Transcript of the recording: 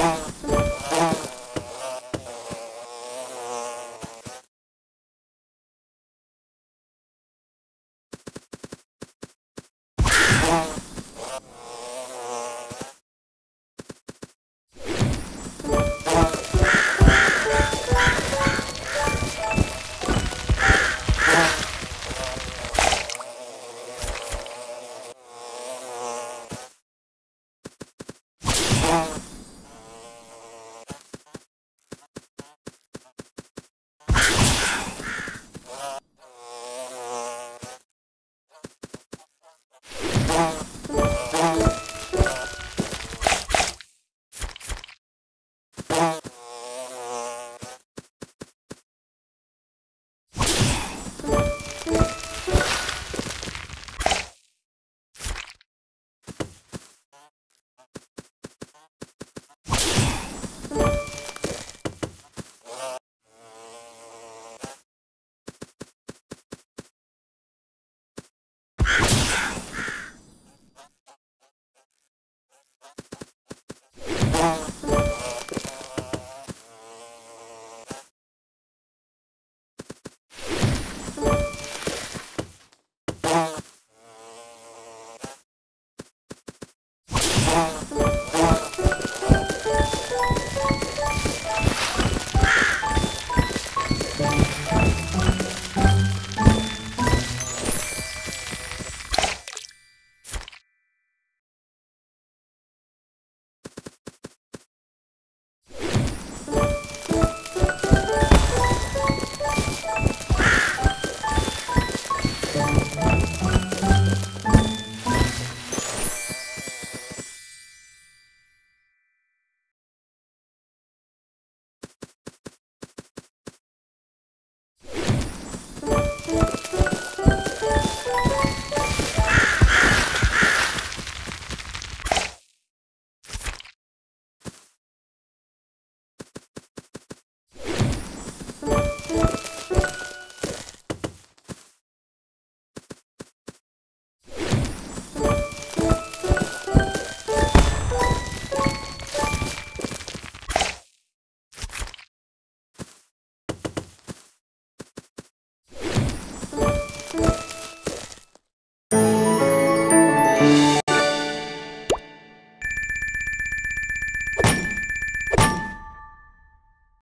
Yeah. Yeah.